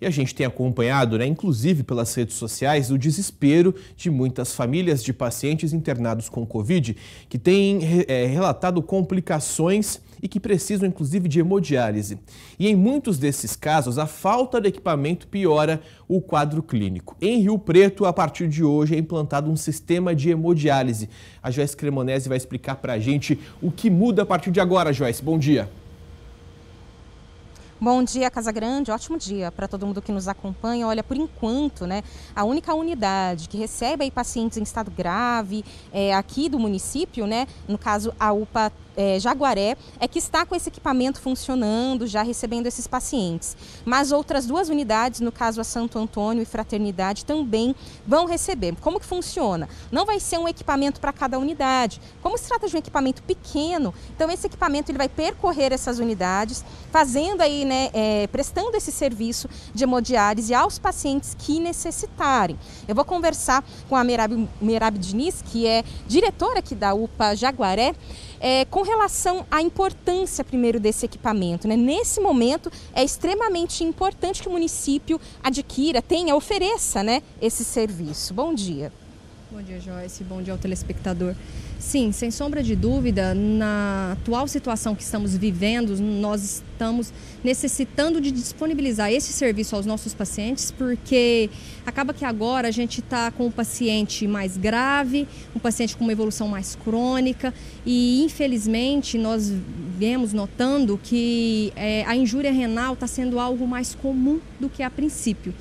E a gente tem acompanhado, né, inclusive pelas redes sociais, o desespero de muitas famílias de pacientes internados com Covid que têm é, relatado complicações e que precisam, inclusive, de hemodiálise. E em muitos desses casos, a falta de equipamento piora o quadro clínico. Em Rio Preto, a partir de hoje, é implantado um sistema de hemodiálise. A Joyce Cremonese vai explicar para a gente o que muda a partir de agora, Joyce. Bom dia. Bom dia, Casa Grande. Ótimo dia para todo mundo que nos acompanha. Olha, por enquanto, né, a única unidade que recebe aí pacientes em estado grave é, aqui do município, né, no caso a UPA é, Jaguaré é que está com esse equipamento funcionando, já recebendo esses pacientes. Mas outras duas unidades, no caso a Santo Antônio e Fraternidade, também vão receber. Como que funciona? Não vai ser um equipamento para cada unidade. Como se trata de um equipamento pequeno, então esse equipamento ele vai percorrer essas unidades, fazendo aí, né, é, prestando esse serviço de hemodiálise aos pacientes que necessitarem. Eu vou conversar com a Merab, Merab Diniz, que é diretora aqui da UPA Jaguaré, é, com relação à importância primeiro desse equipamento. Né? Nesse momento é extremamente importante que o município adquira, tenha, ofereça né, esse serviço. Bom dia. Bom dia, Joyce. Bom dia ao telespectador. Sim, sem sombra de dúvida, na atual situação que estamos vivendo, nós estamos necessitando de disponibilizar esse serviço aos nossos pacientes, porque acaba que agora a gente está com um paciente mais grave, um paciente com uma evolução mais crônica, e infelizmente nós vemos notando que é, a injúria renal está sendo algo mais comum do que a princípio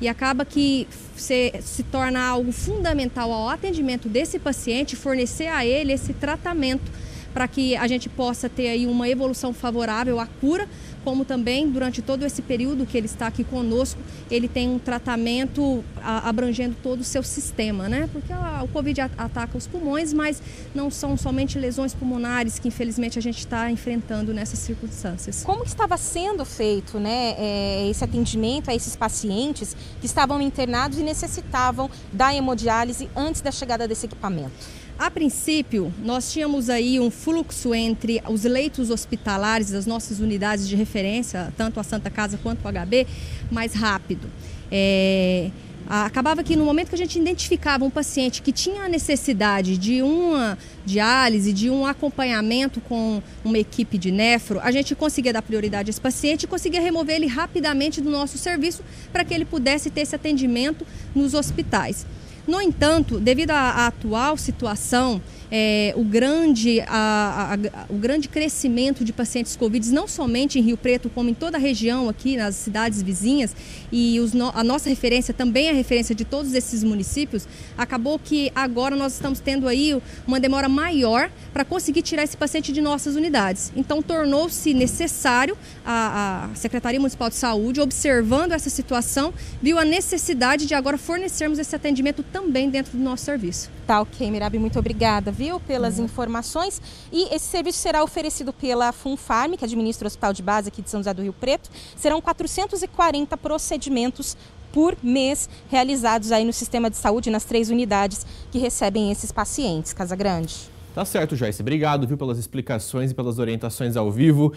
e acaba que se, se torna algo fundamental ao atendimento desse paciente fornecer a ele esse tratamento para que a gente possa ter aí uma evolução favorável à cura, como também durante todo esse período que ele está aqui conosco, ele tem um tratamento abrangendo todo o seu sistema, né? Porque o Covid ataca os pulmões, mas não são somente lesões pulmonares que infelizmente a gente está enfrentando nessas circunstâncias. Como estava sendo feito, né, é, esse atendimento a esses pacientes que estavam internados e necessitavam da hemodiálise antes da chegada desse equipamento? A princípio, nós tínhamos aí um fluxo entre os leitos hospitalares das nossas unidades de referência, tanto a Santa Casa quanto o HB, mais rápido. É, acabava que no momento que a gente identificava um paciente que tinha a necessidade de uma diálise, de um acompanhamento com uma equipe de nefro, a gente conseguia dar prioridade a esse paciente e conseguia remover ele rapidamente do nosso serviço para que ele pudesse ter esse atendimento nos hospitais. No entanto, devido à, atual situação, é, o, grande, a, a, o grande crescimento de pacientes Covid, não somente em Rio Preto, como em toda a região aqui, nas cidades vizinhas, e os, a nossa referência também é a referência de todos esses municípios, acabou que agora nós estamos tendo aí uma demora maior para conseguir tirar esse paciente de nossas unidades. Então, tornou-se necessário a, a Secretaria Municipal de Saúde, observando essa situação, viu a necessidade de agora fornecermos esse atendimento também dentro do nosso serviço. Tá ok, Mirabi, muito obrigada, viu, pelas uhum. informações. E esse serviço será oferecido pela Funfarm, que administra o Hospital de Base aqui de São José do Rio Preto. Serão 440 procedimentos por mês realizados aí no sistema de saúde nas três unidades que recebem esses pacientes. Casa Grande. Tá certo, Joyce. Obrigado, viu, pelas explicações e pelas orientações ao vivo.